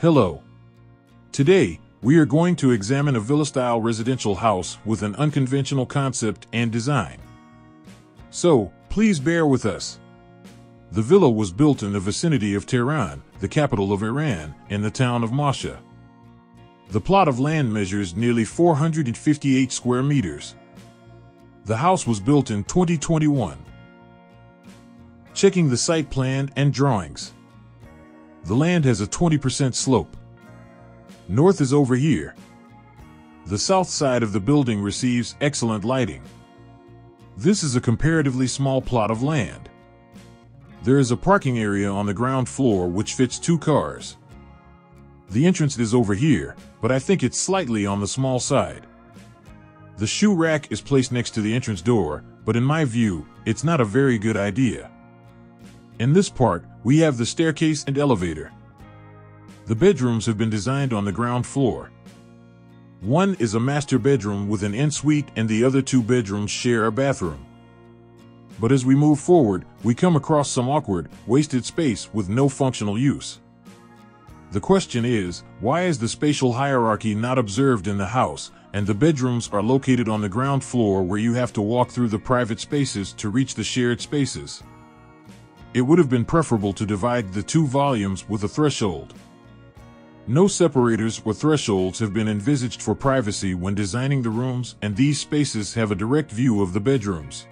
Hello. Today, we are going to examine a villa-style residential house with an unconventional concept and design. So, please bear with us. The villa was built in the vicinity of Tehran, the capital of Iran, in the town of Mosha. The plot of land measures nearly 458 square meters. The house was built in 2021. Checking the site plan and drawings. The land has a 20% slope. North is over here. The south side of the building receives excellent lighting. This is a comparatively small plot of land. There is a parking area on the ground floor which fits two cars. The entrance is over here, but I think it's slightly on the small side. The shoe rack is placed next to the entrance door, but in my view, it's not a very good idea. In this part, we have the staircase and elevator. The bedrooms have been designed on the ground floor. One is a master bedroom with an ensuite and the other two bedrooms share a bathroom. But as we move forward, we come across some awkward, wasted space with no functional use. The question is, why is the spatial hierarchy not observed in the house, and the bedrooms are located on the ground floor where you have to walk through the private spaces to reach the shared spaces? It would have been preferable to divide the two volumes with a threshold. No separators or thresholds have been envisaged for privacy when designing the rooms and these spaces have a direct view of the bedrooms.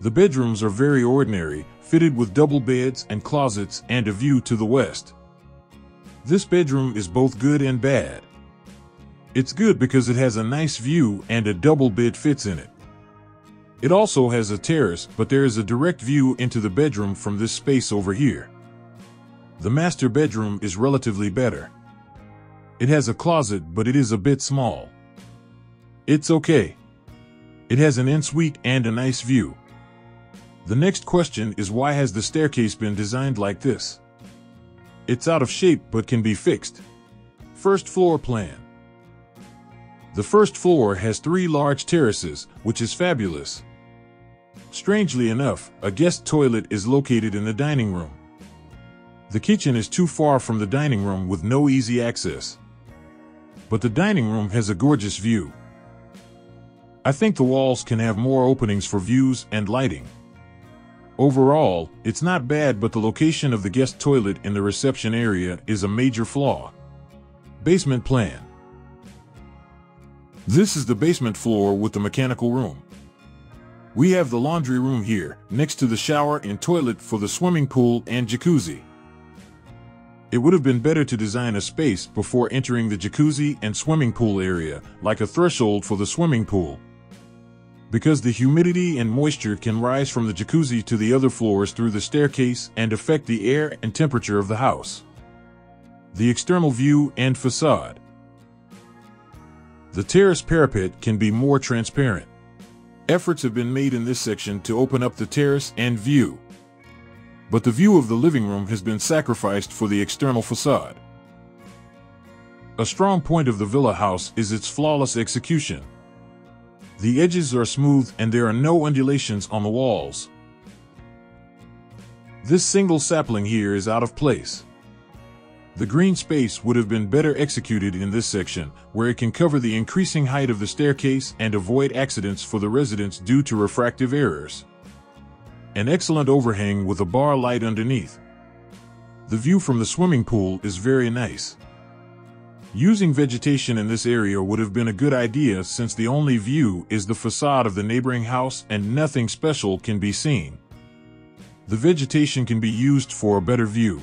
The bedrooms are very ordinary, fitted with double beds and closets and a view to the west. This bedroom is both good and bad. It's good because it has a nice view and a double bed fits in it. It also has a terrace, but there is a direct view into the bedroom from this space over here. The master bedroom is relatively better. It has a closet, but it is a bit small. It's okay. It has an ensuite and a nice view. The next question is why has the staircase been designed like this? It's out of shape but can be fixed. First floor plan. The first floor has three large terraces, which is fabulous. Strangely enough, a guest toilet is located in the dining room. The kitchen is too far from the dining room with no easy access. But the dining room has a gorgeous view. I think the walls can have more openings for views and lighting. Overall, it's not bad but the location of the guest toilet in the reception area is a major flaw. Basement plan. This is the basement floor with the mechanical room. We have the laundry room here, next to the shower and toilet for the swimming pool and jacuzzi. It would have been better to design a space before entering the jacuzzi and swimming pool area, like a threshold for the swimming pool. Because the humidity and moisture can rise from the jacuzzi to the other floors through the staircase and affect the air and temperature of the house. The external view and facade. The terrace parapet can be more transparent. Efforts have been made in this section to open up the terrace and view. But the view of the living room has been sacrificed for the external facade. A strong point of the villa house is its flawless execution. The edges are smooth and there are no undulations on the walls. This single sapling here is out of place. The green space would have been better executed in this section, where it can cover the increasing height of the staircase and avoid accidents for the residents due to refractive errors. An excellent overhang with a bar light underneath. The view from the swimming pool is very nice. Using vegetation in this area would have been a good idea since the only view is the facade of the neighboring house and nothing special can be seen. The vegetation can be used for a better view.